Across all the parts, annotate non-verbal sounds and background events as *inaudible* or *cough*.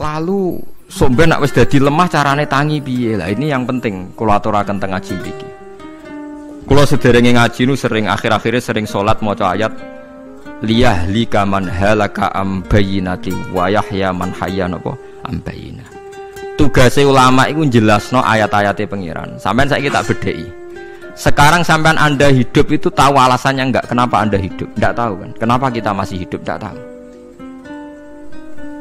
Lalu somben nak wis dadi lemah carane tangi piye? Lah ini yang penting kula aturaken teng ngaji mriki. Kula sederenge ngaji nu sering akhir-akhirnya sering salat maca ayat liyah lika man halaka am bayinati wa yahya man hayya napa am bayina. Tugase ulama iku jelasno ayat-ayate pangeran. Sampeyan saiki tak bedheki. Sekarang sampean Anda hidup itu tahu alasannya enggak kenapa Anda hidup? Enggak tahu kan? Kenapa kita masih hidup? Enggak tahu.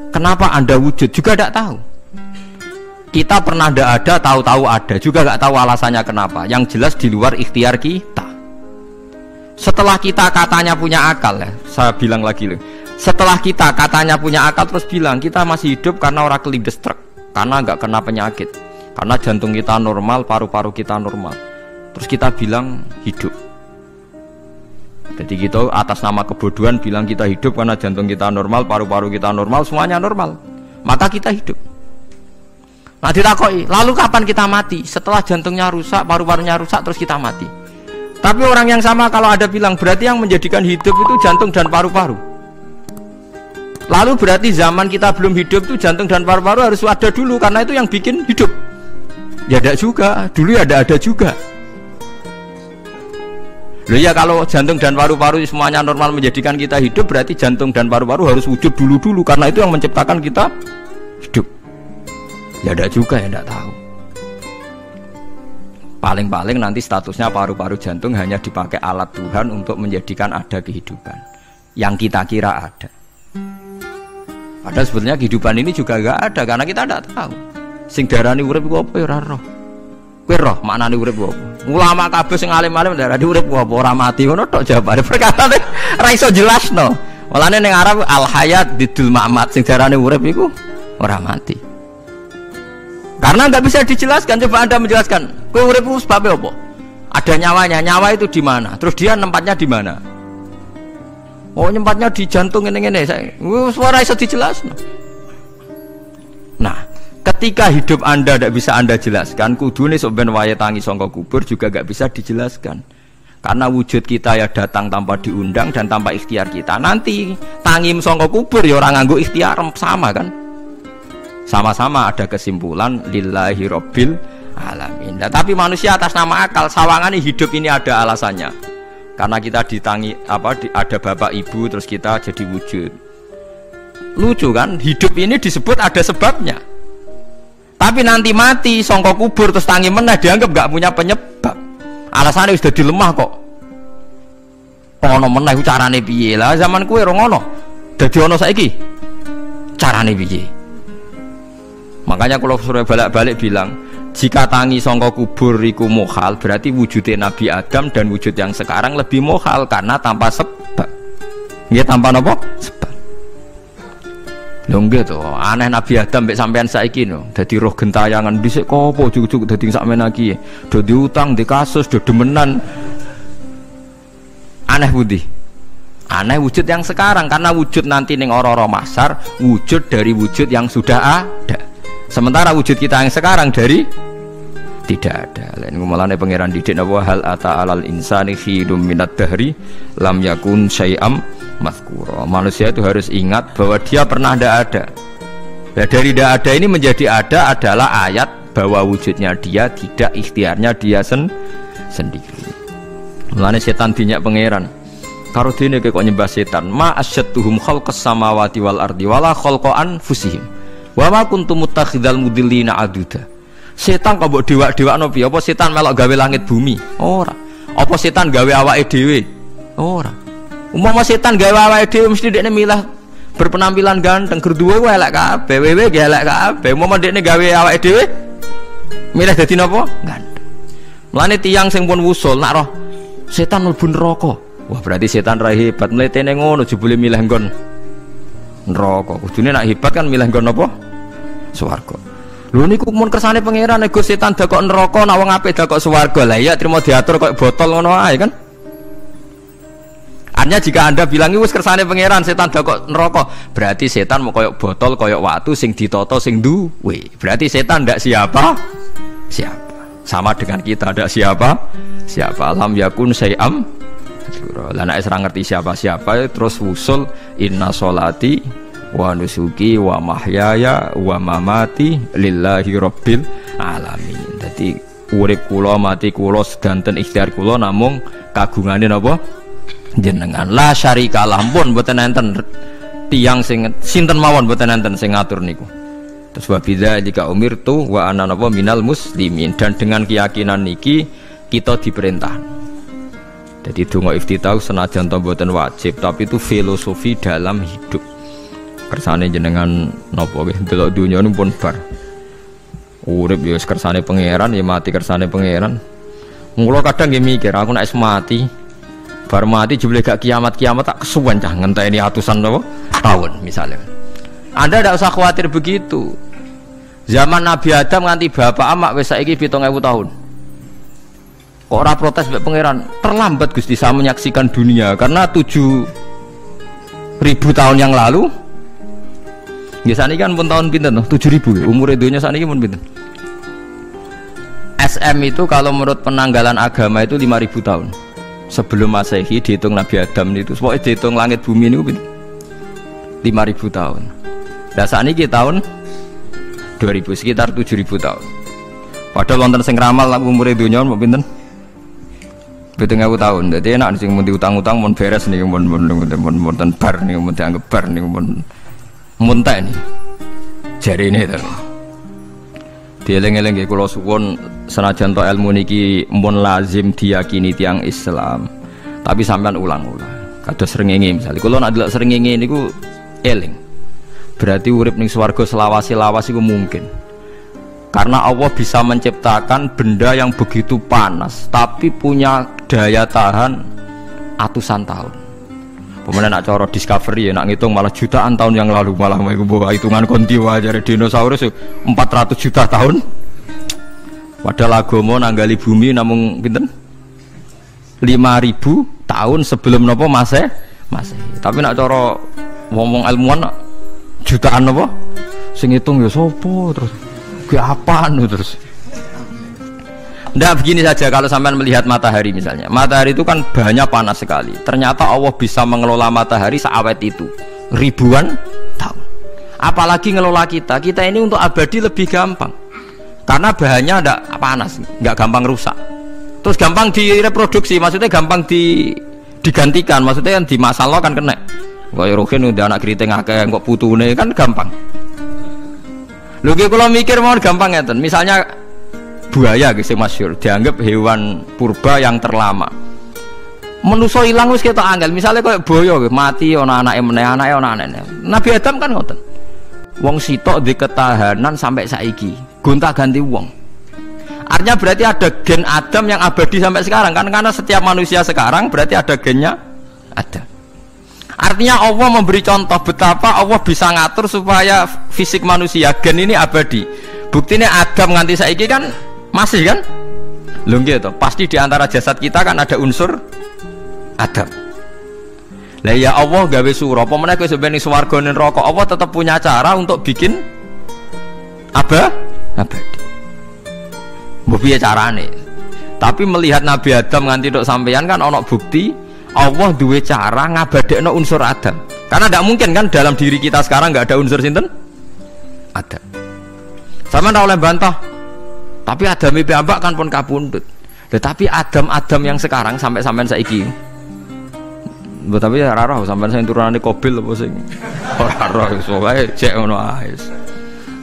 Kenapa Anda wujud juga tidak tahu. Kita pernah tidak ada, tahu-tahu ada, juga nggak tahu alasannya kenapa. Yang jelas di luar ikhtiar kita. Setelah kita katanya punya akal ya, saya bilang lagi loh. Setelah kita katanya punya akal terus bilang kita masih hidup karena orang kelindes truk, karena nggak kena penyakit, karena jantung kita normal, paru-paru kita normal. Terus kita bilang hidup. Jadi kita atas nama kebodohan bilang kita hidup karena jantung kita normal, paru-paru kita normal, semuanya normal. Maka kita hidup. Nah ditakoi, lalu kapan kita mati? Setelah jantungnya rusak, paru-parunya rusak, terus kita mati. Tapi orang yang sama kalau ada bilang berarti yang menjadikan hidup itu jantung dan paru-paru. Lalu berarti zaman kita belum hidup itu jantung dan paru-paru harus ada dulu karena itu yang bikin hidup. Ya ada juga, dulu ya ada ada juga. Loh ya kalau jantung dan paru-paru semuanya normal menjadikan kita hidup berarti jantung dan paru-paru harus wujud dulu-dulu karena itu yang menciptakan kita hidup. Ya ada juga ya tidak tahu. Paling-paling nanti statusnya paru-paru jantung hanya dipakai alat Tuhan untuk menjadikan ada kehidupan yang kita kira ada. Ada sebetulnya kehidupan ini juga gak ada karena kita tidak tahu. Sing darani urip apa ya. Kowe roh maknane urip apa? Ulama kabeh sing alim-alim darani urip apa ora mati ngono tok jawabane. *laughs* Perkara ora iso jelasno. Walane ning Arab al hayat didul mamat sing darane urip iku ora mati. Karena nggak bisa dijelaskan, coba anda menjelaskan. Kowe urip sebabnya apa? Ada nyawanya, nyawa itu di mana? Terus dia nempatnya di mana? Oh nyempatnya di jantung ini ini. Saya, suara iso dijelaskan. Nah, Ketika hidup anda tidak bisa anda jelaskan, kudu nih soben waya tangi songko kubur juga gak bisa dijelaskan. Karena wujud kita ya datang tanpa diundang dan tanpa ikhtiar kita. Nanti tangi songko kubur ya orang nganggu ikhtiar sama kan? Sama-sama ada kesimpulan lillahi robbil alamin. Nah, tapi manusia atas nama akal sawangan hidup ini ada alasannya. Karena kita ditangi apa di, ada bapak ibu terus kita jadi wujud. Lucu kan? Hidup ini disebut ada sebabnya. Tapi nanti mati, songkok kubur terus tangi meneh dianggap gak punya penyebab. Alasannya sudah dilemah kok. Ono ku carane piye lah zaman kue ora ngono. Dadi ono saiki. Carane piye? Makanya kalau sudah balik-balik bilang, jika tangi songkok kubur iku mohal, berarti wujudnya Nabi Adam dan wujud yang sekarang lebih mohal karena tanpa sebab. Ya tanpa apa? Sebab. Lho nggih to, aneh Nabi Adam mbek sampean saiki no. Dadi roh gentayangan dhisik kopo cucuk dadi sakmene iki. Do diutang di kasus, do demenan. Aneh budi. Aneh wujud yang sekarang karena wujud nanti ning ora-ora masar wujud dari wujud yang sudah ada. Sementara wujud kita yang sekarang dari tidak ada. Lain ngumalane pangeran didik napa hal ata alal insani khidum minat dahri lam yakun syai'am mazkura. Manusia itu harus ingat bahwa dia pernah tidak ada. Nah, dari tidak ada ini menjadi ada adalah ayat bahwa wujudnya dia tidak ikhtiarnya dia sen sendiri. Mulane setan dinyak pangeran. Karo dene kok nyembah setan, ma asyattuhum khalqas samawati wal ardi wala khalqa anfusihim. Wa ma kuntum muttakhidal mudillina aduda. Setan kok mbok dewa-dewakno piye? Apa setan melok gawe langit bumi? Ora. Apa setan gawe awake dhewe? Ora. Umpama setan gawe awake dhewe mesti dekne milah berpenampilan ganteng gerduwe ku elek kabeh, wewe ge elek kabeh. Umpama dekne gawe awake dhewe milih dadi napa? Ganteng. Mulane tiyang sing pun wusul nak roh setan mlebu neraka. Wah, berarti setan ra hebat. Mletene ngono jebule milih nggon neraka. Kudune nak hebat kan milih nggon apa? Swarga. Lho niku mun kersane pangeran nego setan dakok neraka nak wong apik dakok swarga. Lah iya trimo diatur kok botol ngono ae kan? Hanya jika anda bilang itu kersane pangeran setan kok neraka, berarti setan mau koyok botol, koyok waktu sing ditoto sing duwe. Berarti setan ndak siapa? Siapa? Sama dengan kita ndak siapa? Siapa? Alam yakun sayam. Lah nek ngerti siapa-siapa terus wusul inna solati wa nusuki wa mahyaya wa mamati lillahi rabbil alamin dadi urip kula mati kula sedanten ikhtiar kula namung kagungane napa jenengan. La syarikalah pun mboten enten tiang sing sinten mawon mboten enten sing ngatur niku. Terus wa bidzalika umirtu wa ana minal muslimin. Dan dengan keyakinan niki kita diperintah. Jadi donga iftitah senajan mboten wajib tapi itu filosofi dalam hidup. Kersane jenengan nopo nggih? Delok dunia ini pun bar. Urip ya kersane pangeran ya mati kersane pangeran. Mulo kadang nggih mikir aku nek mati bar mati jebule gak kiamat-kiamat tak kesuwen cah ngenteni atusan nopo tahun misalnya anda tidak usah khawatir begitu. Zaman Nabi Adam nganti bapak amak wis saiki 7000 tahun. Kok ora protes mbek pangeran? Terlambat Gusti saya menyaksikan dunia karena tujuh ribu tahun yang lalu Ya saat ini kan pun tahun pinten tujuh ribu ya. umur dunia ini pun pinten. SM itu kalau menurut penanggalan agama itu lima ribu tahun sebelum masehi dihitung Nabi Adam itu pokoknya dihitung langit bumi ini lima ribu tahun. Dan saat ini tahun 2000 sekitar tujuh ribu tahun. Padahal wonten sing ramal umur dunia mau pinten? Betul aku tahun, jadi enak sih mau diutang-utang mau beres nih, mau mau mau mau bar nih, mau dianggap bar nih, mau muntah ini jari ini itu dieling-eling kalau suwon senajan to ilmu niki mun lazim diyakini tiang Islam. Tapi sampean ulang-ulang kata sering ingin misalnya kalau nak sering ingin niku eling. Berarti urip ning swarga selawasi-lawasi ku mungkin. Karena Allah bisa menciptakan benda yang begitu panas tapi punya daya tahan atusan tahun Kemudian nak coro discovery ya nak ngitung malah jutaan tahun yang lalu malah mau bawa hitungan kontiwa dari dinosaurus 400 juta tahun. Padahal agomo nanggali bumi namun pinten 5000 tahun sebelum nopo mase mase. Tapi nak coro ngomong ilmuwan jutaan nopo sing hitung ya sopo terus ke apaan terus. Tidak begini saja kalau sampai melihat matahari misalnya. Matahari itu kan banyak panas sekali. Ternyata Allah bisa mengelola matahari seawet itu ribuan tahun. Apalagi ngelola kita. Kita ini untuk abadi lebih gampang. Karena bahannya ada panas, nggak gampang rusak. Terus gampang direproduksi, maksudnya gampang di digantikan, maksudnya kan di masalah kan kena. Kayak Rohin udah anak keriting akeh kok putune kan gampang. Lho kalau mikir mau gampang ya Misalnya buaya gitu masyur dianggap hewan purba yang terlama. Menuso hilang wis kita angel. Misalnya kayak boyo mati ona anak meneh anak ona anak Nabi Adam kan ngoten wong sitok di ketahanan sampai saiki gonta ganti wong. Artinya berarti ada gen Adam yang abadi sampai sekarang. Kan karena setiap manusia sekarang berarti ada gennya ada artinya Allah memberi contoh betapa Allah bisa ngatur supaya fisik manusia gen ini abadi. Buktinya Adam nganti saiki kan masih kan? Lho gitu. Pasti di antara jasad kita kan ada unsur adab. Lah ya Allah gawe surah, apa meneh kowe sebenarnya rokok, Allah tetap punya cara untuk bikin apa? Abadi. Mbok piye carane? Tapi melihat Nabi Adam nganti dok sampeyan kan ono bukti Allah duwe cara ngabadekno unsur Adam. Karena tidak mungkin kan dalam diri kita sekarang nggak ada unsur sinten? Adam. Sama oleh bantah, tapi Adam itu ambak kan pun kapundut. Tetapi Adam-Adam yang sekarang sampai sampai saiki. Tapi ya raro sampai saya turunan di kobil apa sih? *laughs* Ora roh soalnya cek ngono ae.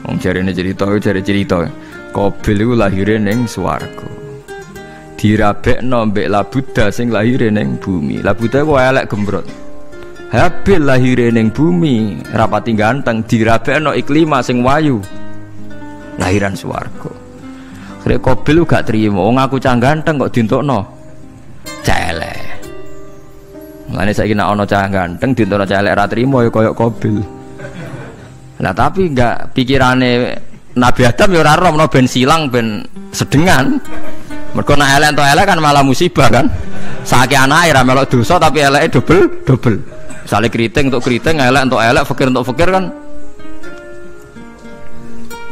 Wong cerita cari cerita. Kobil itu lahirnya neng swarga. Dirabekno mbek Labuda sing lahirnya neng bumi. Labuda ku elek gembrot. Habil lahirnya neng bumi, rapati ganteng dirabekno iklima sing wayu. Lahiran swarga. Rek kobil gak terima, wong aku cah ganteng kok dintukno. Celek. Mulane saiki nek ana cah ganteng dintukno celek ra trimo ya koyo kobil. Lah tapi enggak pikirane Nabi Adam ya ora roh ben silang ben sedengan. Mergo nek elek entuk elek kan malah musibah kan. Saiki anake ra melok dosa tapi eleke double double. Misalnya keriting untuk keriting, elek untuk elek, fakir untuk fakir kan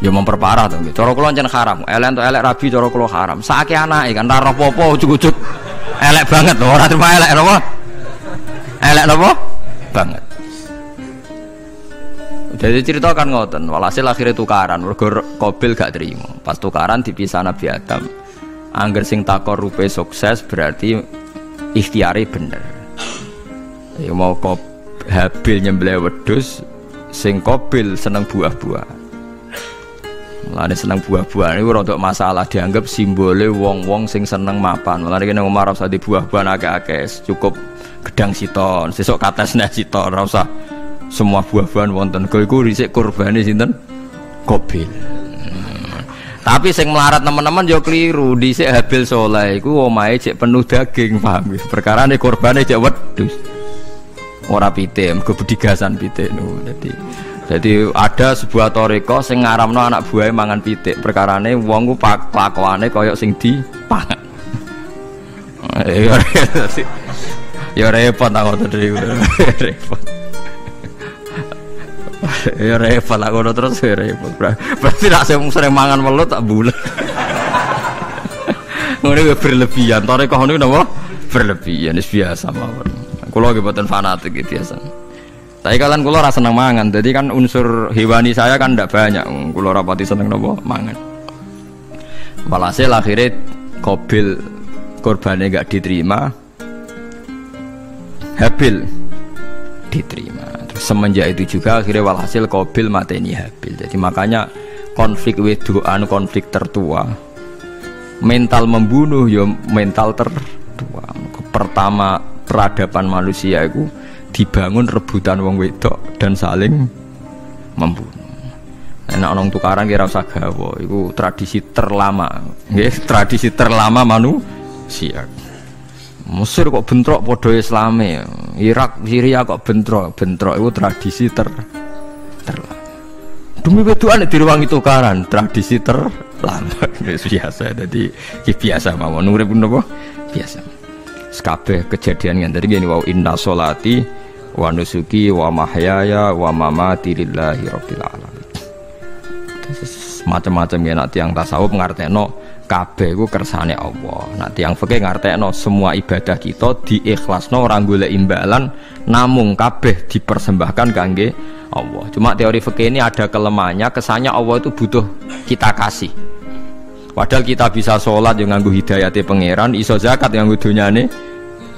ya memperparah tuh cara kula jan haram elek untuk elek rabi cara kula haram sakit anak kan ora apa-apa ujuk-ujuk elek banget loh orang terima elek apa elek apa banget Jadi cerita kan ngoten, walhasil akhirnya tukaran, mergo Kobil gak terima. Pas tukaran dipisah Nabi Adam. Angger sing takor rupe sukses berarti ikhtiari bener. Ya mau kop Habil nyembelih wedus, sing Kobil seneng buah-buah. Mulane seneng buah-buahan iku rada masalah dianggap simbole wong-wong sing seneng mapan. Mulane kene Umar ora di buah-buahan akeh-akeh, cukup gedang siton, sesuk katesne siton, ora semua buah-buahan wonten. Kau iku risik kurbane sinten? Kobil. Hmm. Tapi sing melarat teman-teman yo keliru, dhisik Habil soleh iku omahe cek penuh daging, paham ya? Perkara ne korbane cek wedhus. Ora pite, mergo bedigasan pite no. Dadi jadi ada sebuah toriko sing ngaramno anak buah mangan pitik. Perkarane wong ku kelakuane kaya sing di pangan. *laughs* Ya repot aku tadi *laughs* repot. *laughs* Ya repot aku terus ya repot. Berarti nak sing sering mangan welut tak bulet. Ngono berlebihan. Toriko ngono napa? Berlebihan biasa mawon. Kulo nggih boten fanatik biasa. Tapi kalian kulo rasa seneng mangan, jadi kan unsur hewani saya kan tidak banyak. Kulo rapati seneng nopo mangan. Walhasil akhirnya kobil korbannya gak diterima, Habil diterima. Terus semenjak itu juga akhirnya walhasil kobil mateni Habil. Jadi makanya konflik wedoan konflik tertua. Mental membunuh ya mental tertua. Pertama peradaban manusia itu dibangun rebutan wong wedok dan saling membunuh. Enak orang tukaran kira usah gawa, itu tradisi terlama, nggih, tradisi terlama manusia. Mesir kok bentrok podo Islami, Irak, Syria kok bentrok, bentrok itu tradisi ter terlama. Demi wedokan di ruang itu karan, tradisi terlama, *laughs* biasa. Jadi biasa mawon urip napa? Biasa. Sekabeh kejadian yang tadi gini wow inna solati wa nusuki wa mahyaya wa mamati lillahi rabbil alamin macam-macam ya nanti yang tasawuf ngartekno kabeh ku kersane Allah. Nanti yang fikih ngartekno semua ibadah kita diikhlasno orang golek imbalan namung kabeh dipersembahkan kangge Allah. Cuma teori fikih ini ada kelemahannya, kesannya Allah itu butuh kita kasih. Padahal kita bisa sholat yang nganggu hidayati pangeran, iso zakat yang nganggu dunyane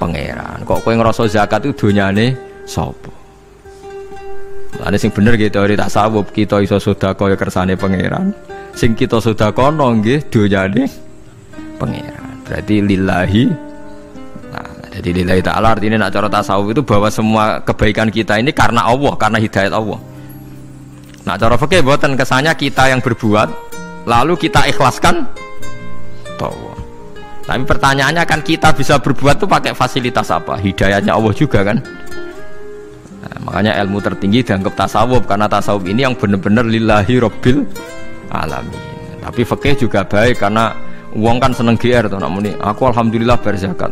pangeran. Kok kowe ngerasa zakat itu dunyane sapa Lane sing bener gitu teori tasawuf kita iso sedekah ya kersane pangeran. Sing kita sedekahno nggih donyane pangeran. Berarti lillahi Nah, jadi lillahi ta'ala artinya nak cara tasawuf itu bahwa semua kebaikan kita ini karena Allah, karena hidayat Allah. Nah, cara fikih buatan kesannya kita yang berbuat lalu kita ikhlaskan Allah. Tapi pertanyaannya kan kita bisa berbuat tuh pakai fasilitas apa? Hidayatnya Allah juga kan? Nah, makanya ilmu tertinggi dianggap tasawuf karena tasawuf ini yang benar-benar lillahi robbil alamin. Tapi fakih juga baik karena uang kan seneng GR tuh namun aku alhamdulillah berzakat.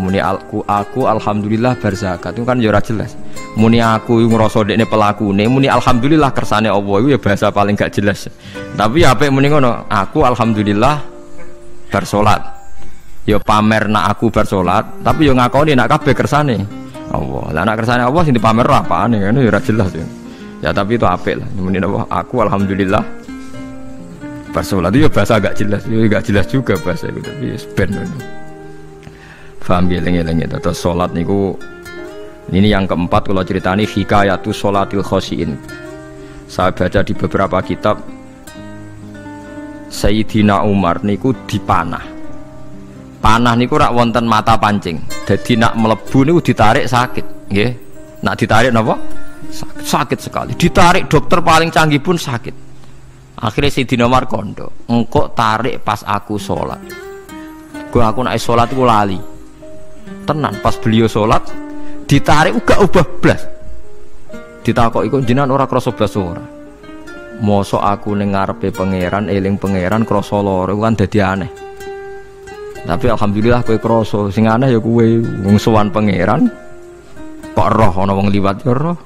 Muni aku, aku alhamdulillah berzakat itu kan jurah ya jelas. Muni aku ngerasa dekne pelaku nih, muni alhamdulillah kersane Allah ya bahasa paling gak jelas. Tapi apa muni ngono, aku alhamdulillah bersolat. Ya pamer nak aku bersolat, tapi yo ngakoni nak kabeh kersane. Allah. Lah anak kersane Allah sing dipamer apaan ya ini ora jelas ya. Ya tapi itu apik lah. Nemenin Allah aku alhamdulillah. Bersolat itu ya bahasa agak jelas, ya agak jelas juga bahasa itu tapi ben Faham ya lengi-lengi terus salat niku ini yang keempat kalau ceritani hikayatu sholatil khosiin. Saya baca di beberapa kitab Sayyidina Umar niku dipanah. Panah niku rak wonten mata pancing jadi nak melebu niku ditarik sakit nggih. Nak ditarik napa? Sakit, sakit sekali. Ditarik dokter paling canggih pun sakit. Akhirnya si Dinomar kondo engkau tarik pas aku sholat. Gua aku naik sholat gua lali. Tenan pas beliau sholat ditarik uga ubah blas. Ditakok ikut jinan ora kroso blas ora. Mosok aku nengarpe pangeran eling pangeran kroso loro kan dadi aneh tapi alhamdulillah kue kroso sing aneh ya kue wong sowan pangeran. Kok roh ana wong liwat ya roh. *laughs*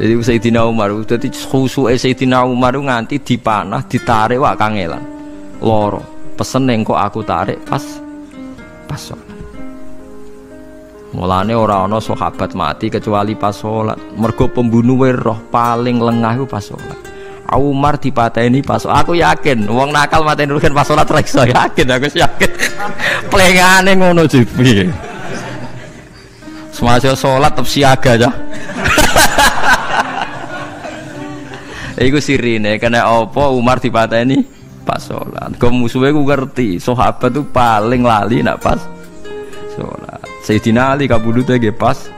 Jadi Sayyidina Umar jadi khusu Sayyidina Umar nganti dipanah ditarik wak kangelan. Loro pesen yang kok aku tarik pas pas sholat. Mulane ora ana sahabat mati kecuali pas salat. Mergo pembunuh roh paling lengah iku pas salat. Umar dipateni pas aku yakin wong nakal mateni rugen pas salat ra iso yakin aku yakin. Plengane ngono jipi. Semasa salat tetep siaga ya. *laughs* Iku sirine kena apa Umar dipateni pas salat. Kok musuhe ku ngerti, sahabat tuh paling lali nak pas salat. Sayyidina Ali kabudutnya ge pas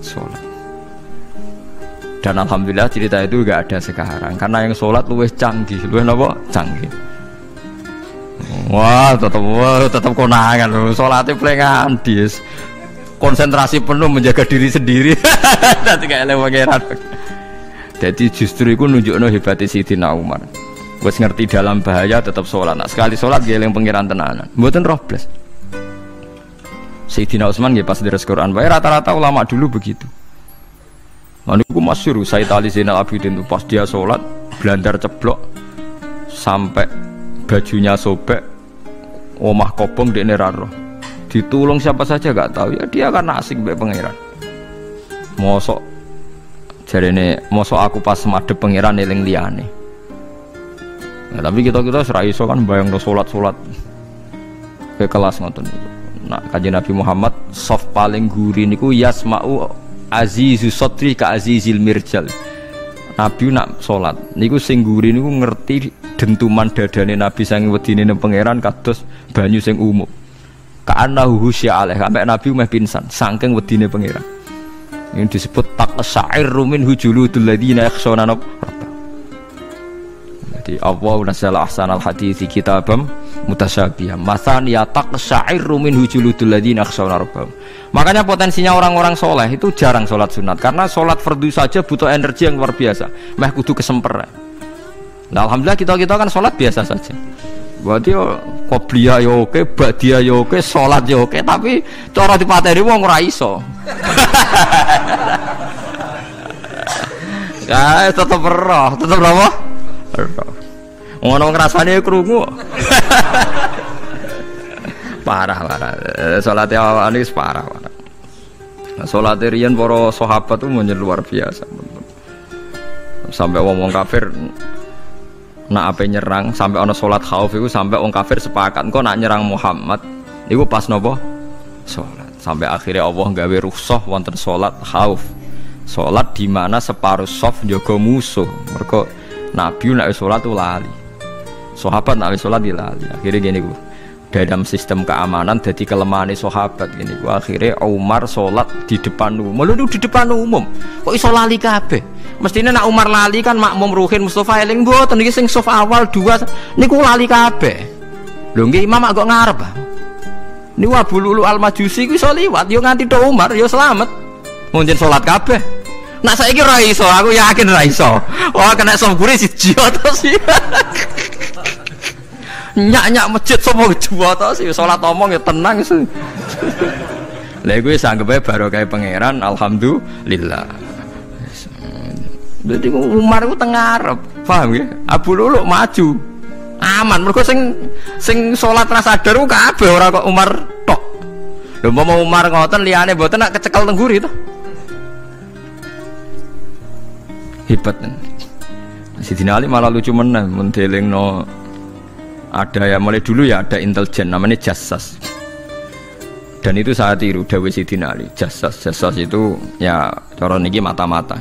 sholat dan alhamdulillah cerita itu gak ada sekarang. Karena yang sholat luwes canggih. Luwes apa canggih. Wah tetap wah tetap konangan. Sholatnya pelengan dis konsentrasi penuh menjaga diri sendiri. *laughs* Nanti kayak lewat jadi justru itu nunjuk no hebatnya Sayyidina Umar. Wes ngerti dalam bahaya tetap sholat. Nah, sekali sholat geleng pengiran tenanan. Buatan robles. Sayyidina Utsman nggih pas deres Quran. Wae rata-rata ulama dulu begitu. Nah niku masyhur Said Ali Zainal Abidin itu pas dia sholat blandar ceblok sampai bajunya sobek omah kobong di neraro ditulung siapa saja gak tahu ya dia karena asik be pangeran. Mosok jadi ini mosok aku pas madep pangeran eling liane ya, tapi kita kita serai kan bayang sholat sholat ke kelas ngoten Nah, kajian Nabi Muhammad soft paling gurih niku yasma'u azizu sotri ka azizil mirjal. Nabi nak sholat niku sing gurih niku ngerti dentuman dadane Nabi sang wedine nang pangeran kados banyu sing umum. Ka'anna husya alaih sampai Nabi meh pingsan saking wedine pangeran. Ini disebut tak syair rumin hujuludul ladina yakhshawna Jadi Allah nasala ahsanal hadithi kitabam mutasyabihah. Masan ya taqsyairu min hujuludul ladzina yakhshawna rabbahum. Makanya potensinya orang-orang soleh itu jarang sholat sunat karena sholat fardu saja butuh energi yang luar biasa. Meh kudu kesemper. Nah, alhamdulillah kita kita kan sholat biasa saja. Berarti yo qobliyah yo oke, ba'diyah yo oke, sholat yo oke, tapi cara dipateni wong ora iso. *laughs* ya tetep roh, tetep apa? Roh. Ngono ngrasane krungu. *laughs* parah parah. Salat awak ini parah parah. Salat riyen para sahabat tuh menjadi luar biasa. Sampai wong-wong kafir nak apa nyerang sampai ono salat khauf itu sampai wong kafir sepakat kok nak nyerang Muhammad? Itu pas nopo? Salat. Sampai akhirnya Allah gawe rukhsah wonten salat khauf. Salat di mana separuh soft jaga musuh. Mereka Nabi nak salat tuh lali. Sahabat nak sholat dilali. Akhirnya gini gue dalam sistem keamanan jadi kelemahan sahabat gini. Gue akhirnya Umar sholat di depan umum. Lalu di depan umum? Kok iso lali kabe mestinya nak Umar lali kan makmum ruhin Mustafa eling buat niki sing sof awal dua lali kabe lho nggih imam agak ngarep ini Abu Lulu Al Majusi ku iso liwat yo nganti do Umar yo selamat. Mungkin sholat kabe Nak saya kira iso, aku yakin raiso. Wah kena somburi si Jio *laughs* nyak-nyak masjid sapa kedua to sih salat omong ya tenang sih. Lha gue baru kayak pangeran alhamdulillah. Jadi Umar itu tengah Arab, paham ya? Abu Lulu maju, aman. Mereka sing sing sholat rasa sadar ku kabeh ora kok Umar tok. Lho mau Umar ngoten liyane mboten nak kecekel tengguri itu. Hebat. Sidina Ali malah lucu meneh mendeling no ada ya mulai dulu ya ada intelijen namanya jasas dan itu saya tiru Dawi Sidina Ali. Jasas jasas itu ya cara niki mata-mata.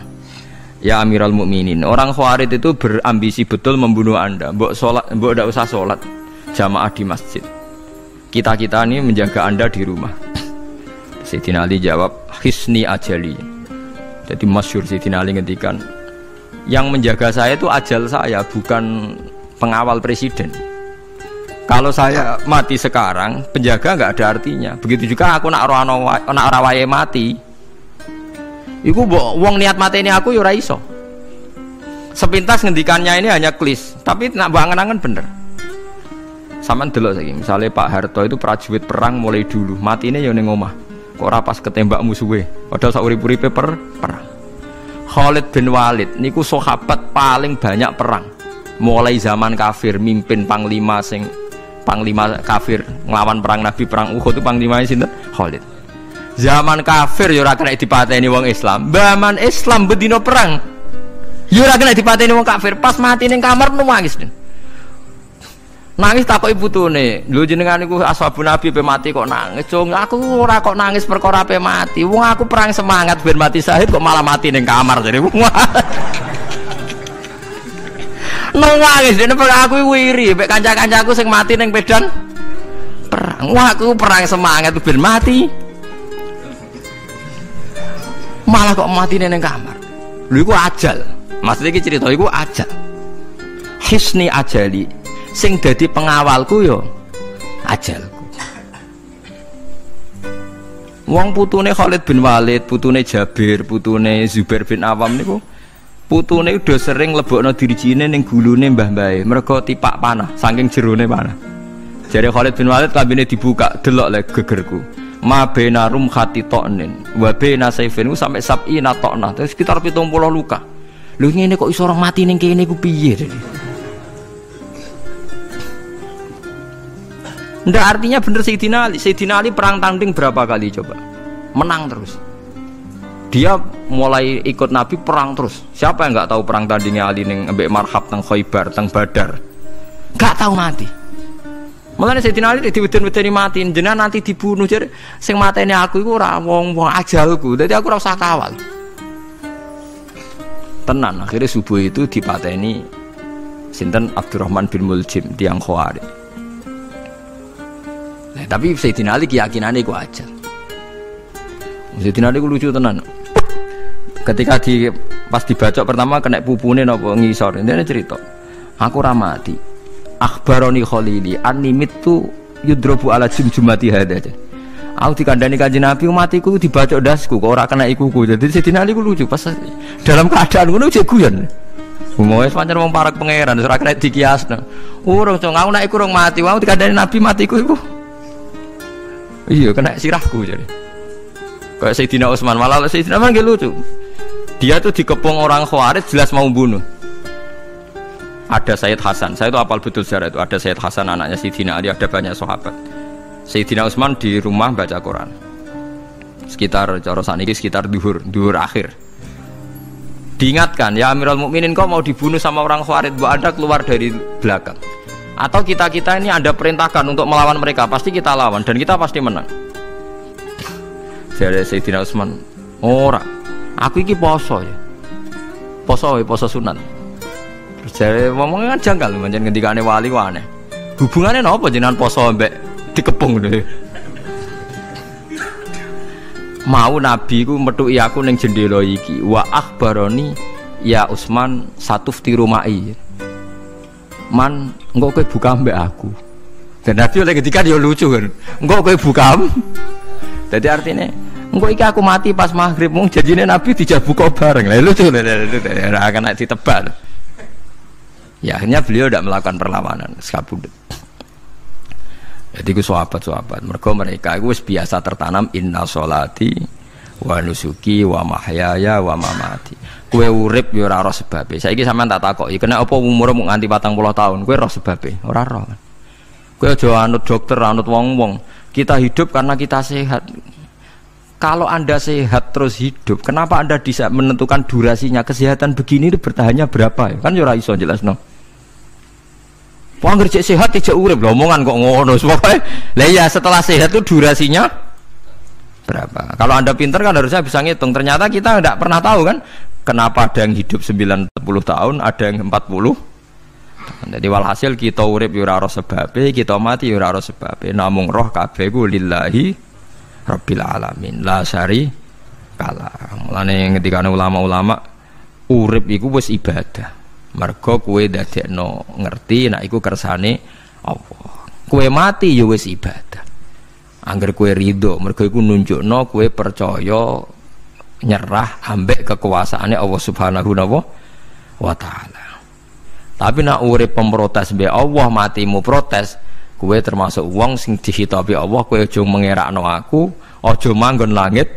Ya Amirul Mukminin orang Khawarij itu berambisi betul membunuh anda. Mbok sholat mbok tidak usah sholat jamaah di masjid. Kita kita ini menjaga anda di rumah. *coughs* Sidina Ali jawab hisni ajali. Jadi masyur Sidina Ali ngendikan yang menjaga saya itu ajal saya bukan pengawal presiden kalau saya mati sekarang, penjaga nggak ada artinya. Begitu juga aku nak rohano nak rawaye mati. Iku wong niat mati ini aku yura iso. Sepintas ngendikannya ini hanya klis, tapi nak bangen-angen bener. Sama dulu lagi, misalnya Pak Harto itu prajurit perang mulai dulu, mati ini yang ngomah. Kok rapas ketembak musuhnya, padahal sauri-uripe per perang. Khalid bin Walid niku sahabat paling banyak perang. Mulai zaman kafir mimpin panglima sing panglima kafir ngelawan perang Nabi perang Uhud itu panglima sinten Khalid Zaman kafir ya ora kena dipateni wong Islam. Zaman Islam bedino perang. Ya ora kena dipateni wong kafir. Pas mati ning kamar nangis. Nangis takoki putune. Lho jenengan iku ashabun nabi pe mati kok nangis. Cung, aku ora kok nangis perkara pe mati. Wong aku perang semangat ben mati syahid kok malah mati ning kamar jadi *laughs* wong. Nangis dene aku wiri mek kanca-kancaku sing mati ning pedan perang. Wah, aku perang semangat ben mati. Malah kok mati ning kamar. Lho iku ajal. Maksudnya iki cerita iku ajal. Hisni ajali sing dadi pengawalku yo ajalku Wong putune Khalid bin Walid, putune Jabir, putune Zubair bin Awam niku putune udah sering lebokno dirijine ning gulune mbah-mbahe. Mergo tipak panah, saking jerone panah. Jadi Khalid bin Walid kabine dibuka, delok le gegerku. Ma bena rum khati toknin, wa bena saifin sampai sab'ina tokna, terus sekitar 70 luka. Lho ngene kok iso orang mati ning kene ku piye? Ndak artinya bener Sayyidina Ali. Sayyidina Ali perang tanding berapa kali coba? Menang terus. Dia mulai ikut Nabi perang terus. Siapa yang nggak tahu perang tandingnya Ali neng Mbak Marhab teng Khaybar teng Badar? Gak tahu mati. Mulane Sayyidina Ali diweden-wedeni mati, jenengan nanti dibunuh jadi sing mateni aku iku ora wong-wong ajalku. Dadi aku ora usah kawal. Tenan akhirnya subuh itu dipateni sinten Abdurrahman bin Muljim tiang Khawarij. Nah, tapi Sayyidina Ali keyakinannya itu aja. Sayyidina Ali lucu tenan. Ketika di pas dibaca pertama kena pupune nopo ngisor. Ini cerita. Aku ramati. Akhbaroni Khalili animit tu yudrobu ala jum jumati hada aja. Aku dikandani kanjeng Nabi matiku dibaca dasku kok ora kena ikuku. Jadi Ali ku lucu pas dalam keadaan ngono cek guyon. Mau es pancen wong parak pangeran ora kena dikiasno. Urung cong aku nek iku urung mati, mau dikandani Nabi matiku iku iya kena sirahku jadi kayak Sayyidina Utsman malah Sayyidina Utsman lucu dia tuh dikepung orang Khawarij jelas mau bunuh. Ada Sayyid Hasan. Saya itu apal betul sejarah itu. Ada Sayyid Hasan anaknya Sayyidina Ali ada banyak sahabat. Sayyidina Utsman di rumah baca Quran. Sekitar cara ini sekitar duhur duhur akhir. Diingatkan ya Amirul Mukminin kau mau dibunuh sama orang Khawarij? Bu anda keluar dari belakang. Atau kita kita ini ada perintahkan untuk melawan mereka pasti kita lawan dan kita pasti menang. Jadi Sayyidina Utsman ora aku iki poso ya. Poso ya? Poso terus jadi ngomongnya kan janggal ketika aneh wali wane hubungannya apa jenengan poso mbek dikepung deh mau nabi ku metuki aku neng jendela iki. Wa akhbaroni ya Utsman satu tiru mai man engkau kue buka mbak aku. Dan Nabi oleh ketika dia lucu kan. Engkau kue buka. Jadi artinya engkau iki aku mati pas maghrib mung jadinya Nabi tidak buka bareng. Lah lucu lah akan ditebal ya akhirnya beliau tidak melakukan perlawanan sekabudut jadi itu sahabat-sahabat mereka mereka itu biasa tertanam inna solati wa nusuki wa mahyaya wa mamati. Kue urip yo ora roh sebabe. Saiki sampean tak takoki kena apa umur mung nganti 40 tahun? Kue roh sebabe ora roh. Kue aja anut dokter anut wong-wong. Kita hidup karena kita sehat kalau anda sehat terus hidup kenapa anda bisa menentukan durasinya kesehatan begini bertahannya berapa kan yo ora iso jelas no Wong kerja sehat tidak urip lho omongan kok ngono. *laughs* Pokoke lah ya setelah sehat itu durasinya berapa. Kalau Anda pinter kan harusnya bisa ngitung. Ternyata kita tidak pernah tahu kan kenapa ada yang hidup 90 tahun, ada yang 40 jadi walhasil kita urip yura roh sebabe, kita mati yura roh sebabe. Namun roh kabeh ku lillahi rabbil alamin. La syari kala. Mulane ketika ulama-ulama urip iku wis ibadah. Mergo kowe dadekno ngerti nek iku kersane Allah. Kowe mati ya wis ibadah. Angger kue ridho, mereka iku nunjukno kue percaya nyerah ambek kekuasaannya Allah Subhanahu wa taala. Tapi nak urip pemprotes be Allah matimu protes, kue termasuk wong sing dihitabi Allah kue aja mengerakno aku, aja manggon langit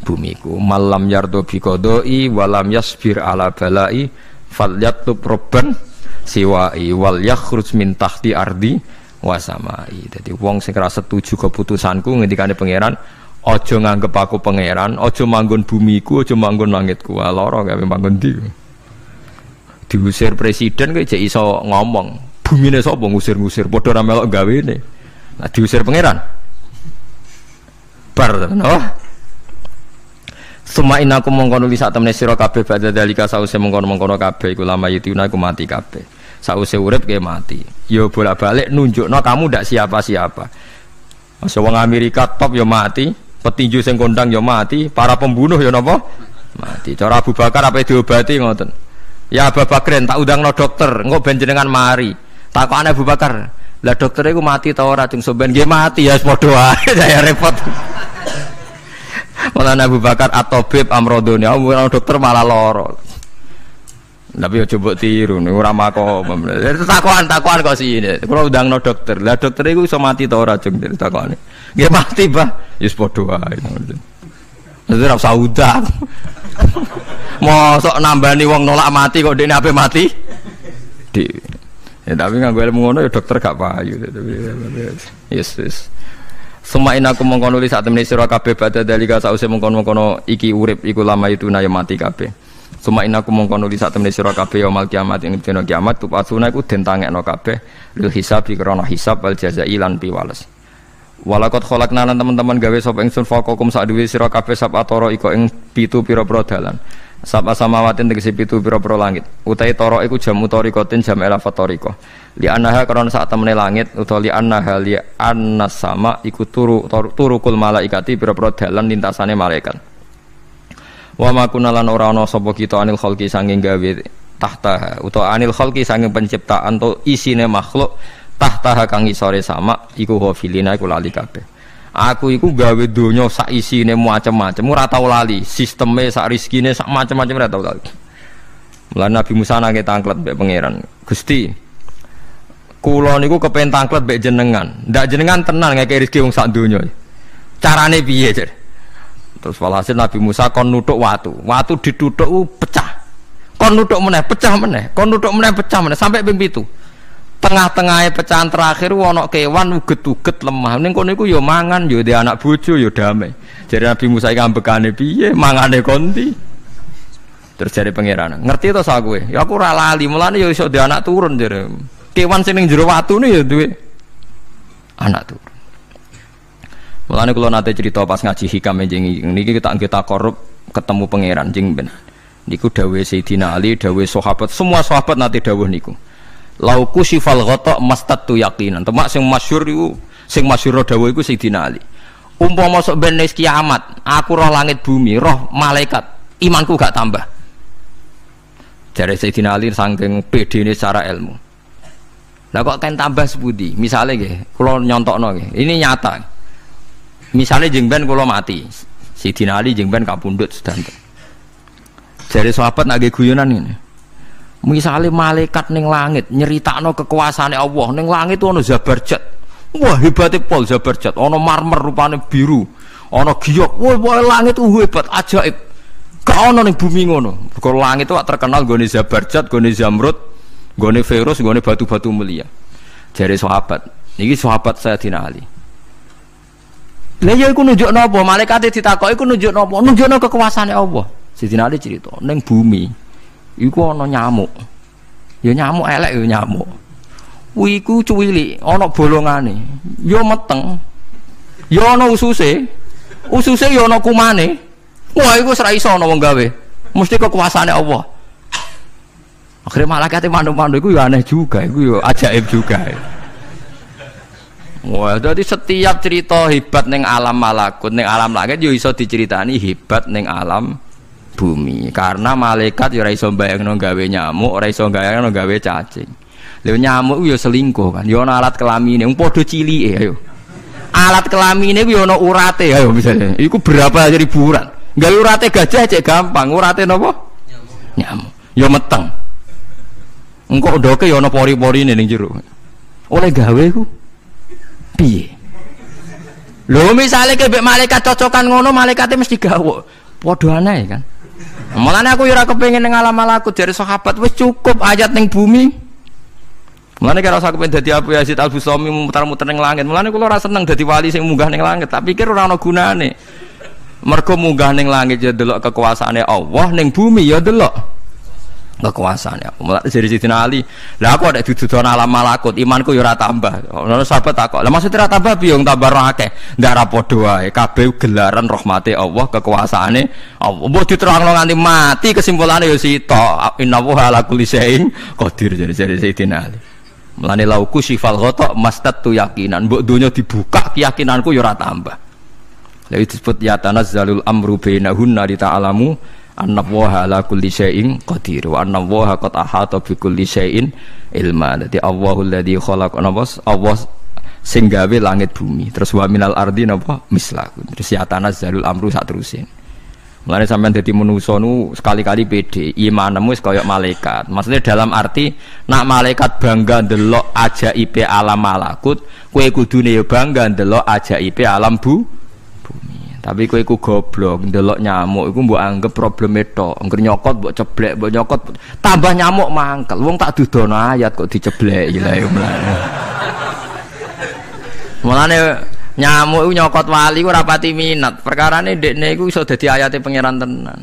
bumiku. Malam yardo bi qodoi walam yasbir ala balai falyatlub robban siwai wal yakhruj min tahti ardi wasamai. Jadi wong sing ora setuju keputusanku ngendikane pangeran Ojo nganggep aku pangeran, ojo manggon bumiku, ojo manggon langitku. Ah, lara gawe manggon di. Diusir presiden jadi iso ngomong. Bumine sapa ngusir-ngusir padha ra melok gawene. Nah diusir pangeran. Bar no. Suma inaku mongkono li sak temne sira kabeh badha dalika sause mongkono-mongkono kabeh iku lama yutuna iku mati kabeh. Sause urip ke mati. Yo bolak-balik nunjukno kamu ndak siapa-siapa. Masa wong Amerika top yo mati, petinju sing kondang yo mati, para pembunuh yo napa? Mati. Cara Abu Bakar apa diobati ngoten. Ya Abu Bakrin tak udangno dokter, engko ben jenengan mari. Takokane Abu Bakar, lah dokter iku mati ta ora cung soben nggih mati ya padha wae *laughs* saya repot. Malah Abu Bakar atau Beb Amrodoni, orang dokter malah loro. Tapi ya coba tiru, nih orang mako. Takuan takuan kok sih ini. Kalau udah no dokter, lah dokter itu bisa mati tau racun dari takuan. Gak mati bah, Yus podo aja. Itu rasa udah. *laughs* Mau sok nambah nih uang nolak mati kok dia apa mati? Di. Ya, tapi nggak gue ngono ya dokter gak payu. Yes yes. Semua ini aku mengkono di saat ini sirah kabeh pada dalika sausé mengkono mengkono iki urip iku lama itu naya mati kabeh. Semua ini aku mengkono di saat ini sirah kabeh mal kiamat ini dina kiamat tu pasuna iku den tangekno kabeh lil hisab krana hisab wal jazai lan piwales. Walakot kholak nanan teman-teman gawe sop ingsun fokokum sak duwe sira kabeh sab atoro iko ing pitu pira-pira dalan. Sab asamawatin tegese pitu pira-pira langit. Utai toro iku jam utorikotin jam elafat toriko li anaha karena saat temene langit utawa li anaha li anna sama iku turu turukul malaikati pira-pira dalan lintasane malaikat. Wa ma kunalan ora ana sapa kita anil khalqi sanging gawe tahta utawa anil khalqi sanging penciptaan to isine makhluk tahta kang isore sama iku hafilina iku lali kabeh aku iku gawe donya sak isine macam-macam ora tau lali sisteme sak rezekine sak macam-macam ora tau lali Mulane Nabi Musa nangke tangklet mbek pangeran. Gusti, Kulo niku kepen tangklet mbek jenengan. Ndak jenengan tenan ngeke rezeki wong sak donya. Carane piye, Jar? Terus walhasil Nabi Musa kon nutuk watu. Watu ditutuk uh, pecah. Kon nutuk meneh, pecah meneh. Kon nutuk meneh, pecah meneh sampai ping pitu. Tengah-tengahnya pecahan terakhir wono kewan uget-uget lemah. Ning kono iku ya mangan, ya di anak bojo, ya damai. Jadi Nabi Musa iki ambekane piye? Mangane konti. Terus jadi pangeran, ngerti to sak kowe? Ya aku ora lali, mulane ya iso di anak turun jare kewan sing ning jero watu ya duwe anak tuh. Mulane kula nate cerita pas ngaji hikam jeng niki kita kita korup ketemu pangeran jeng ben. Niku dawuh Sayyidina Ali, dawuh sahabat, semua sahabat nate dawuh niku. Lauku sifal ghata mastatu yaqinan. Temak sing masyhur iku sing masyhur dawuh iku Sayyidina Ali. Umpama sok ben kiamat, aku roh langit bumi, roh malaikat, imanku gak tambah. Jare Sayyidina Ali saking pede secara ilmu. Lah kok kan tambah sebudi? Misalnya nggih, kula nyontokno nggih. Ini nyata. Misalnya jeng ben kula mati. Sidina Ali jeng ben kapundhut sedanten. Jare sahabat nak guyonan ini. Misalnya malaikat ning langit nyeritakno kekuasaane Allah ning langit ono Zabarjat. Wah hebatnya pol Zabarjat. Ono marmer rupane biru. Ono giok. Wah, wah langit uh hebat ajaib. Gak ono ning bumi ngono. Kalau langit itu terkenal gone Zabarjat, gone Zamrud, Gone virus, gone batu-batu mulia. Jari sahabat. Niki sahabat saya Dina Ali. Lah ya iku nunjuk napa? Malaikat ditakok iku nunjuk napa? Nunjukno kekuasaane Allah. Sidina Ali cerita, ning bumi iku ana nyamuk. Ya nyamuk elek ya nyamuk. Kuwi iku cuwili, ana bolongane. Ya meteng. Ya ana ususe. Ususe ya ana kumane. Wah iku ora iso ana wong gawe. Mesti kekuasaane Allah. Akhirnya malaikat mandu-mandu itu ya aneh juga, itu ya ajaib juga. Wah, jadi setiap cerita hebat neng alam malakut, neng alam langit yo iso diceritani hebat neng alam bumi. Karena malaikat yo ora iso gawe nyamuk, ora iso bayangno gawe cacing. Lha nyamuk yo selingkuh kan, yo ana alat kelamine, wong padha cilike ayo. Alat kelamine yo ana urate ayo misalnya. Iku berapa ribuan. Gawe urate gajah cek gampang, urate napa? Nyamuk. Nyamuk. Yo meteng. Engkau ndoke ya ana pori-porine ning jero. Oleh gawe ku piye? Lho misale kebek malaikat cocokan ngono, malaikate mesti gawe. Padha aneh kan. Mulane aku ora kepengin ning alam malaku dari sahabat wis cukup ayat ning bumi. Mulane kira usah kepen dadi Abu Yazid Al Bustami muter-muter ning langit. Mulane kula ora seneng dadi wali sing munggah ning langit, tak pikir ora ana gunane. Mergo munggah ning langit ya delok kekuasaane Allah, ning bumi ya delok kekuasaan ya. Mulai dari Sidina Ali, lah aku ada dududan alam malakut, imanku ya ora tambah. Ono sahabat takok, lah maksudnya ora tambah piye tambah akeh. Ndak ra padha wae, kabeh gelaran rahmate Allah, kekuasaane Allah. Mbok diterangno nganti mati kesimpulane ya sita. Innallaha ala kulli syai'in jadi dari Sidina Ali. Mulane lauku sifal ghatok mastatu yakinan, mbok donya dibuka keyakinanku ya ora tambah. Lha disebut ya tanazzalul amru bainahunna li ta'lamu anna waha ala kulli syai'in qadir. Wa anna waha qad ahata bi kulli syai'in ilma. Dadi Allahul ladzi khalaq napa? Allah sing gawe langit bumi. Terus wa minal ardi napa? Mislahu terus ya tanazzalul amru sak terusin Mulane sampean dadi manusa nu sekali-kali pede, imanmu wis kaya malaikat. Maksudnya dalam arti nak malaikat bangga ndelok ajaib alam malakut, kowe kudune ya bangga ndelok ajaib alam bu tapi kowe iku goblok, ndelok nyamuk iku mbok anggap problem itu. Engger nyokot mbok ceblek, mbok nyokot tambah nyamuk mangkel. Wong tak dudono ayat kok diceblek ya lah mulane. Mulane nyamuk iku nyokot wali ora pati minat. Perkarane ndekne iku iso dadi ayate pangeran tenan.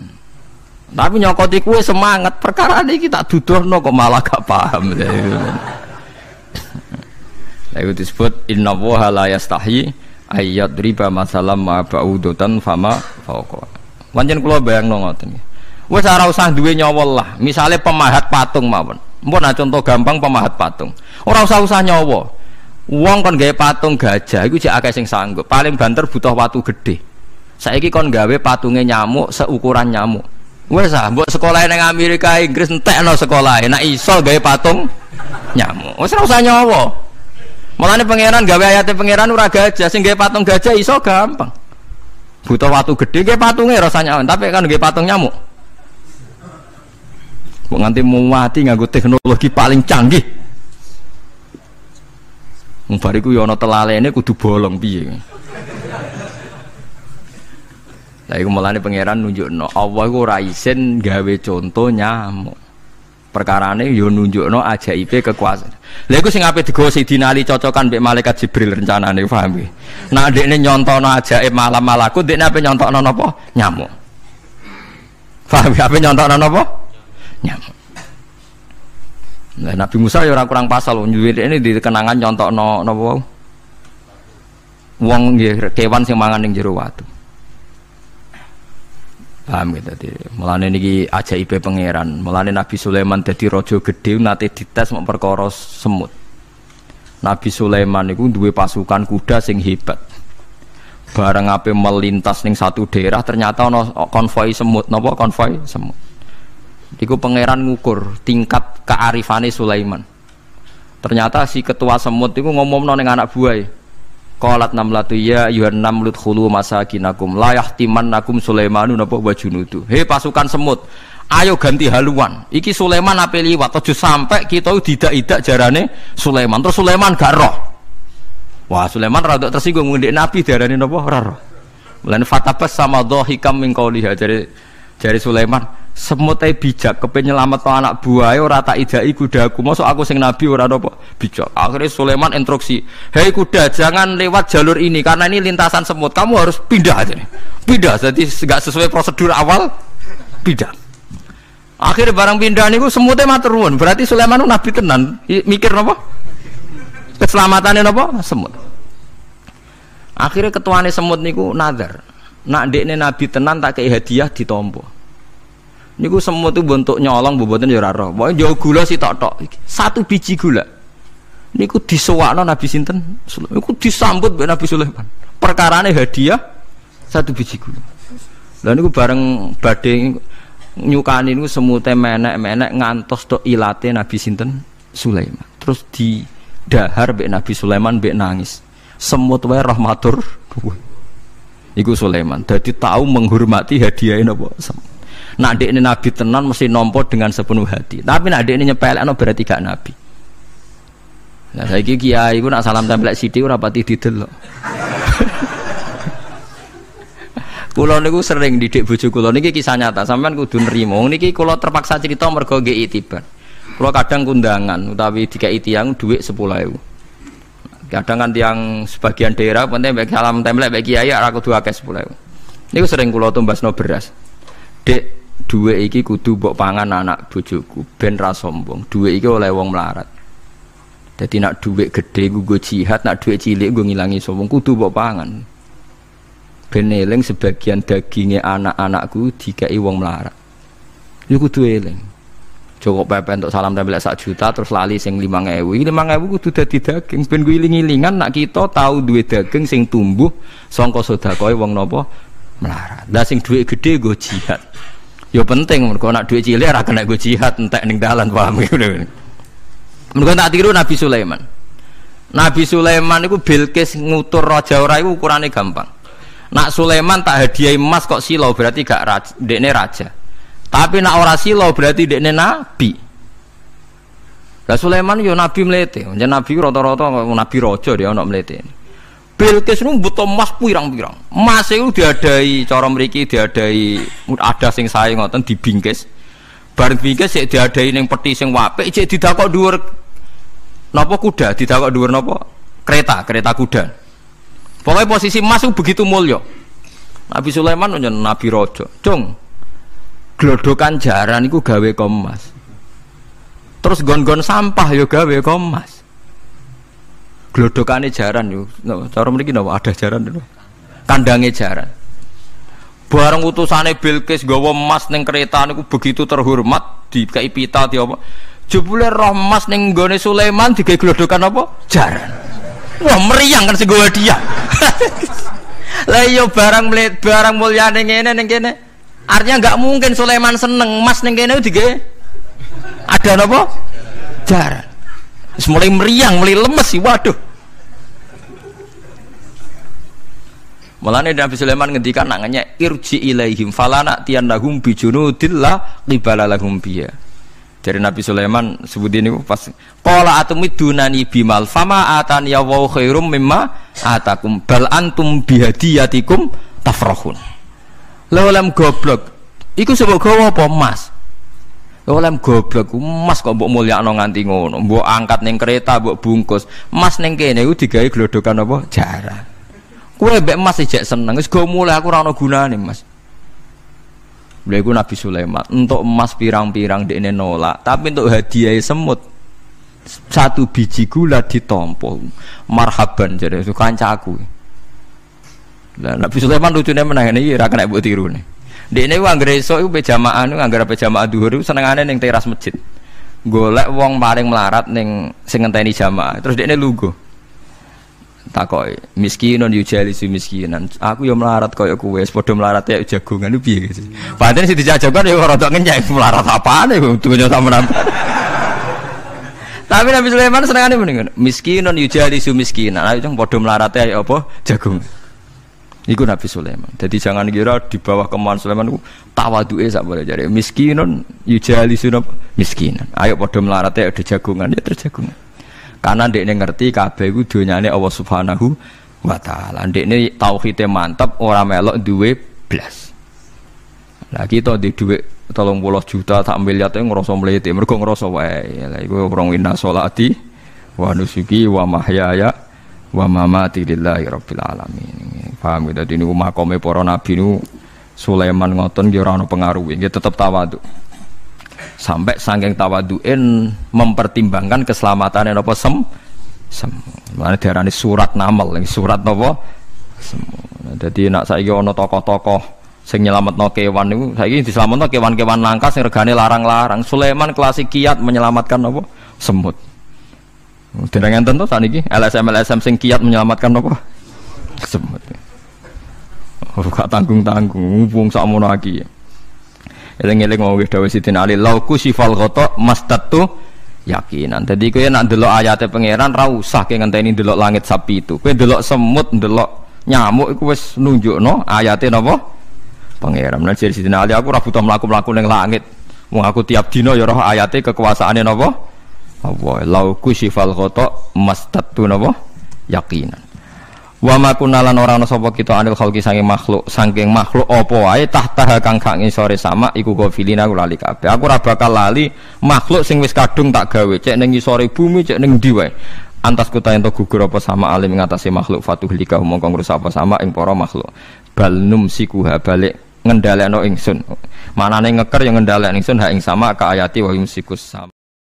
Tapi nyokot iku semangat perkara iki tak dudono kok malah gak paham. Lah itu disebut inna wa la yastahi ayat riba masalah ma ba'udotan fama fauqa. Wancen kula bayangno ngoten wis ora usah duwe nyawa lah. Misale pemahat patung mawon. Mpun contoh gampang pemahat patung. Ora usah usah nyawa. Wong kon gawe patung gajah iku jek sing sanggup. Paling banter butuh watu gede saiki kon gawe patungnya nyamuk seukuran nyamuk. Wes ah mbok sekolah ning Amerika Inggris entekno sekolah. Nek iso gawe patung nyamuk. Wis ora usah nyawa Mulane pangeran gawe ayate pangeran ora gajah, sing gawe patung gajah iso gampang. Butuh watu gede gawe patungnya rasanya, tapi kan gawe patung nyamuk. Kok nganti mau mati nganggo teknologi paling canggih. Wong bariku ya ana telalene kudu bolong piye. Lah iku mulane pangeran nunjukno Allah iku ora isin gawe contoh nyamuk perkarane yo nunjukno ajaibe kekuasaan. Lha iku sing ape digawa Sidina Ali cocokan mbek malaikat Jibril rencanane paham iki. Nah ndekne nyontono ajaib malam malaku ndekne ape nyontokno napa? Nyamuk. Paham ape nyontokno napa? Nyamuk. Nah, Nabi Musa ya kurang pasal nyuwir ini di kenangan nyontokno napa? Wong nggih kewan sing mangan ning jero watu. Paham gitu tadi. Mulane niki ajaib pangeran. Mulane Nabi Sulaiman dadi raja gede nate dites mau perkara semut. Nabi Sulaiman niku duwe pasukan kuda sing hebat. Bareng ape melintas ning satu daerah ternyata ono konvoi semut, napa konvoi semut. Iku pangeran ngukur tingkat kearifane Sulaiman. Ternyata si ketua semut itu ngomong ning anak buah Qalat namlatu ya ayuhan namlut khulu masakinakum la yahtimannakum Sulaimanu napa wa junudu. He pasukan semut, ayo ganti haluan. Iki Sulaiman ape liwat aja sampai kita tidak-tidak jarane Sulaiman. Terus Sulaiman gak roh. Wah, Sulaiman rada tersinggung ngendik Nabi darane napa ora roh. Mulane fatabas sama dhahikam min qauliha jare jare Sulaiman semut bijak kepen nyelamet anak buah ora tak idai kudaku masuk aku sing nabi ora apa bijak. Akhirnya Sulaiman instruksi hei kuda jangan lewat jalur ini karena ini lintasan semut. Kamu harus pindah aja nih. Pindah. Jadi nggak sesuai prosedur awal pindah. Akhirnya barang pindah nih semutnya maturun berarti Sulaiman nabi tenan. Mikir apa keselamatannya apa semut. Akhirnya ketuanya semut niku nazar. Nak dekne nabi tenan tak kayak hadiah ditompo Niku semua tuh bentuk nyolong boboten ya ora roh. Pokoke jauh gula sih tok tok. Satu biji gula. Niku disewakno Nabi sinten? Niku disambut mbek Nabi Sulaiman. Perkarane hadiah satu biji gula. Lah niku bareng badhe nyukani niku semute menek-menek ngantos tok ilate Nabi sinten? Sulaiman. Terus di dahar mbek Nabi Sulaiman mbek nangis. Semut wae rahmatur. Iku Sulaiman. Jadi tahu menghormati hadiah napa? Semut. Nak dek ini nabi tenan mesti nompo dengan sepenuh hati. Tapi nak dek ini nyepelekno berarti gak nabi. Nah saya kiki kiai gue nak salam tempel sithik ora pati didelok. *laughs* Kulo niku sering didik bojo kulo niki kisah nyata. Sampean kudu nrimo. Niki kulo terpaksa cerita mergo nggih itibar. Kalau kadang kundangan utawi dikai tiang duit sepuluh ewu. Kadang kan tiang sebagian daerah penting bagi salam template bagi kiai aku dua kes sepuluh ewu. Ini sering kulo tumbas no beras. Dek duit iki kudu bok pangan anak bojoku ben ra sombong. Duit iki oleh wong melarat. Jadi nak duit gede gue jihad, nak duit cilik gue ngilangi sombong kudu bok pangan. Ben eling sebagian dagingnya anak-anakku dikai wong melarat. Iku kudu eling cukup pepe untuk salam tempel sak juta terus lali sing lima ngewu lima ngewu kudu dadi daging ben gue iling ilingan nak kita tahu duit daging sing tumbuh songko koi wong nopo melarat dah sing duit gede gue jihad yo penting mereka nak duit cilik ora kena gue jihad entek ning dalan paham gitu mereka tak tiru Nabi Sulaiman Nabi Sulaiman itu Bilqis ngutur raja ora itu ukurannya gampang nak Sulaiman tak hadiah emas kok silau berarti gak raja, dekne raja tapi nak ora silo berarti dekne nabi. Lah Sulaiman yo nabi mlete. Nabi rata-rata nabi raja dia ana mlete. Bilqis nu butuh emas pirang-pirang. Emas itu diadai cara mriki diadai ada sing sae ngoten dibingkis. Bareng bingkis sik diadai ning peti sing apik cek didakok dhuwur napa kuda, didakok dhuwur napa? Kereta, kereta kuda. Pokoknya posisi emas itu begitu mulia. Nabi Sulaiman nyen nabi raja. Cung, glodokan jaran itu gawe komas terus gon-gon sampah yo gawe komas glodokane jaran yo. No, cara mriki no, ada jaran no. kandange jaran. Bareng utusane Bilqis gawa emas ning kereta niku begitu terhormat di pita di apa? Jebule roh emas ning gone Sulaiman digawe glodokan apa? Jaran. Wah meriang kan sing dia *laughs* lah yo iya barang barang mulyane ngene ning kene. Artinya nggak mungkin Sulaiman seneng mas neng kene tiga ada apa? Jar. Mulai meriang, mulai lemes sih, waduh. Mulane Nabi Sulaiman ngendikan nanganya irji ilaihim falana tiyanahum bijunudillah qibala lahum biya. Dari Nabi Sulaiman sebut ini pas qala atumidunani bimal fama atani ya wa khairum mimma atakum bal antum bihadiyatikum tafrahun. Lha goblok. Iku sebab gawa apa emas? Oleh goblok emas kok mbok mulyakno nganti ngono. Mbok angkat ning kereta, mbok bungkus. Emas ning kene iku digawe glodokan apa? Jarang. Kowe mbek emas ijek seneng. Wis go mulai aku ora ana gunane, Mas. Lha iku Nabi Sulaiman, untuk emas pirang-pirang dekne nolak, tapi untuk hadiah semut satu biji gula ditompo marhaban itu kancaku lah Nabi Sulaiman lucunya menang ini ora kena mbok tiru nih. Dene ku anggere esuk iku jamaah niku anggere apa jamaah dhuwur iku senengane ning teras masjid. Golek wong paling melarat ning sing ngenteni jamaah. Terus dekne lugu. Takoki, miskinun yujali su miskinan. Aku yo melarat koyo kowe, padha melarat ya jagongan piye gitu. Padahal sing dijajakan yo rada ngenyek melarat apane dunya sampean. Tapi Nabi Sulaiman senengane mendingan miskinun yujali su miskinan. Ayo padha melarat ya apa jagongan. Iku Nabi Sulaiman. Jadi jangan kira di bawah kemauan Sulaiman itu tawaduke sak boleh jadi miskinun yujali miskinan. Ayo pada melarat ya ada jagungan ya terjagungan. Karena dek ini ngerti kabeh iku donyane Allah Subhanahu wa taala. Dek ini tauhidnya mantap orang melok duwe blas. Lah kita di duwe tolong bolos juta tak miliar itu ngerasa meliti mereka ngerasa wae lah iku orang inna sholati wa nusuki wa mahyaya wa mamati lillahi rabbil alamin Paham gitu. Jadi rumah makome para nabi nu Sulaiman ngoton dia orang pengaruh, dia tetap tawadu. Sampai saking tawaduin mempertimbangkan keselamatan yang apa sem sem. Mana diarani surat namal, surat apa? Jadi nak saya ono tokoh-tokoh sing no kewan niku saiki no kewan-kewan langka sing regane larang-larang. Sulaiman klasik kiat menyelamatkan apa? Semut. Dengan tentu saat ini LSM LSM sing kiat menyelamatkan apa? Semut. Oh, gak tanggung-tanggung, wong sakmono iki. Eling-eling mau dawuh Sidin Ali, lauku sifal ghata mastatu yakinan. Jadi kowe nak delok ayate pangeran ra usah ke ngenteni delok langit sapi itu. Kowe delok semut, delok nyamuk iku wis nunjukno ayate napa? Pangeran. Nah jadi Sidin Ali aku ora butuh mlaku-mlaku langit. Wong aku tiap dina ya roh ayate kekuasaane? Allah. Lauku sifal ghata mastatu napa? Yakinan. Wa ma kunalan ora ana sapa kita anil khalqi saking makhluk, saking makhluk apa wae tahta kang gak ngisore sama iku gofilina aku lali kabeh. Aku ora bakal lali makhluk sing wis kadung tak gawe, cek ning ngisore bumi, cek ning ndi wae. Antas kuta ento gugur apa sama alim ngatasi makhluk fatuh lika mongko ngrusak apa sama ing para makhluk. Bal numsikuha balik ngendhalekno ingsun. Manane ngeker yang ngendhalekno ingsun ha ing sama ka ayati wa yumsikus sama.